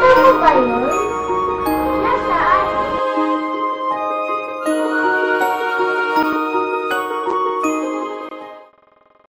都不管用